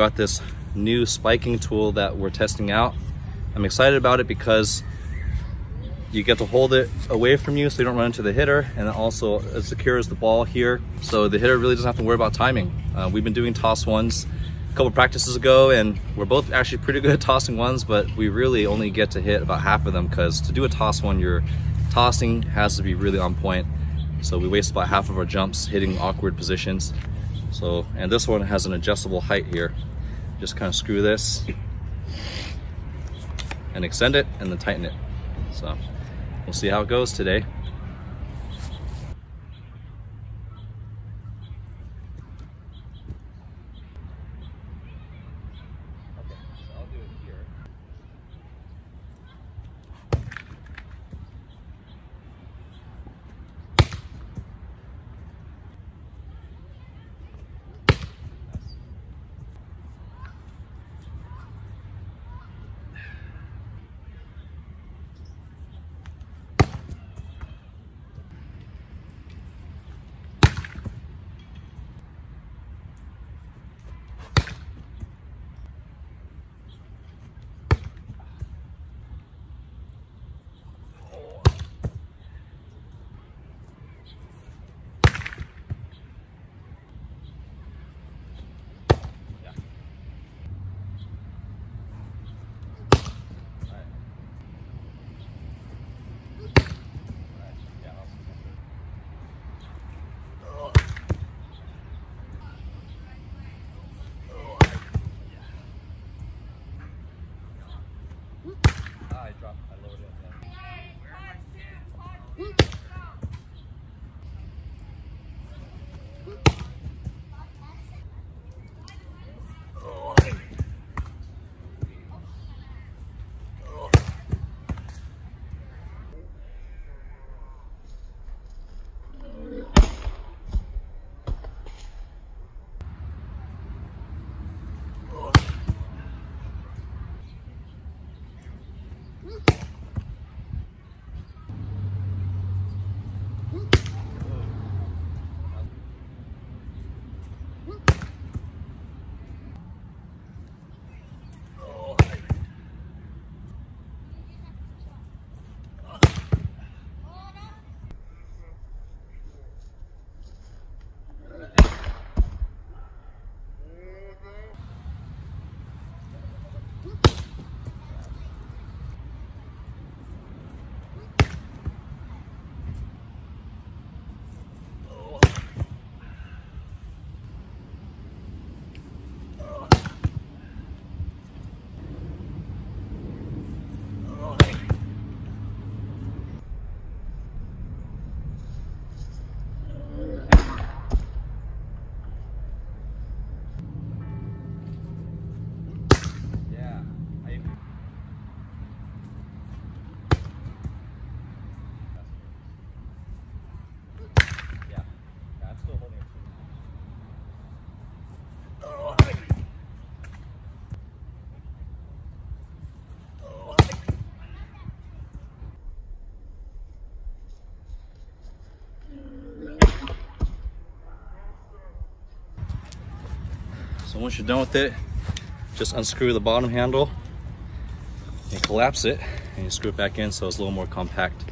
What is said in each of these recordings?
got this new spiking tool that we're testing out. I'm excited about it because you get to hold it away from you so you don't run into the hitter and then also it secures the ball here so the hitter really doesn't have to worry about timing. Uh, we've been doing toss ones a couple practices ago and we're both actually pretty good at tossing ones but we really only get to hit about half of them because to do a toss one your tossing has to be really on point so we waste about half of our jumps hitting awkward positions so and this one has an adjustable height here just kind of screw this and extend it and then tighten it. So we'll see how it goes today So once you're done with it, just unscrew the bottom handle and collapse it and you screw it back in so it's a little more compact.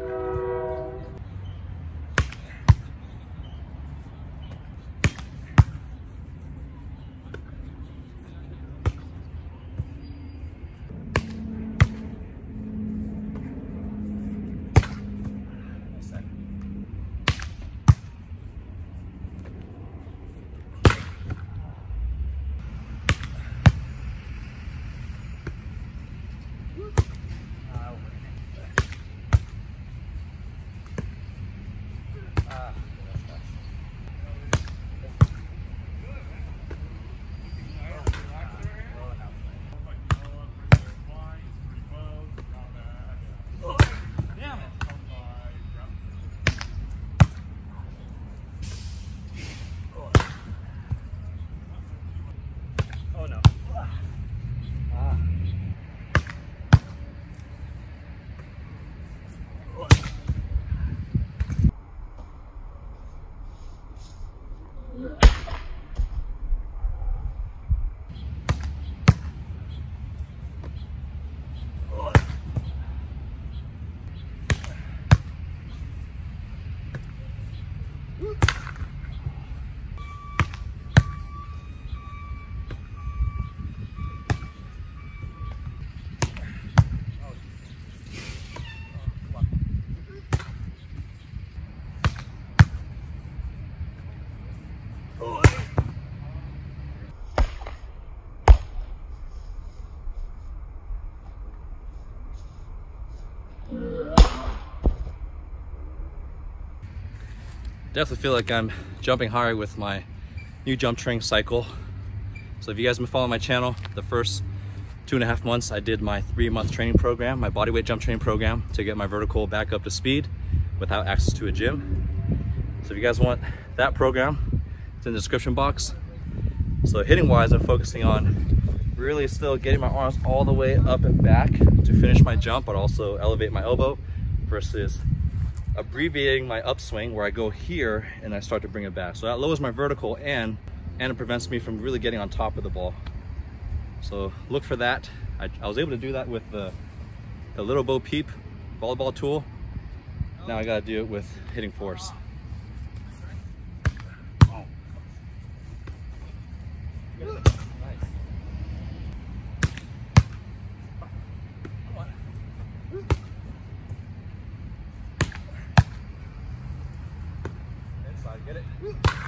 thank you definitely feel like I'm jumping higher with my new jump training cycle. So if you guys have been following my channel, the first two and a half months, I did my three month training program, my bodyweight jump training program to get my vertical back up to speed without access to a gym. So if you guys want that program, it's in the description box. So hitting wise, I'm focusing on really still getting my arms all the way up and back to finish my jump, but also elevate my elbow versus abbreviating my upswing where I go here and I start to bring it back. So that lowers my vertical and, and it prevents me from really getting on top of the ball. So look for that. I, I was able to do that with the, the little bow peep volleyball tool. Now I gotta do it with hitting force. Nice. Get it?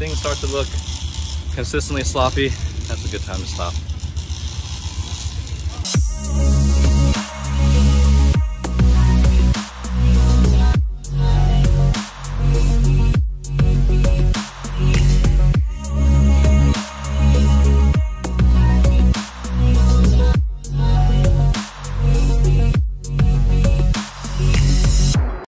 Things start to look consistently sloppy, that's a good time to stop.